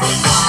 Bye.